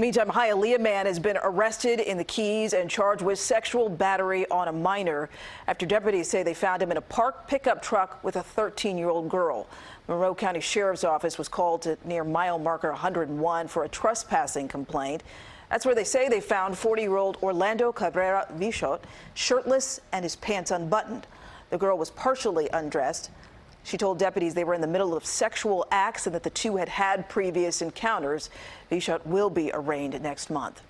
Meantime, Hialeah man has been arrested in the Keys and charged with sexual battery on a minor after deputies say they found him in a parked pickup truck with a 13-year-old girl. Monroe County Sheriff's Office was called to near mile marker 101 for a trespassing complaint. That's where they say they found 40-year-old Orlando Cabrera Vichot shirtless and his pants unbuttoned. The girl was partially undressed. She told deputies they were in the middle of sexual acts and that the two had had previous encounters. Vichot will be arraigned next month.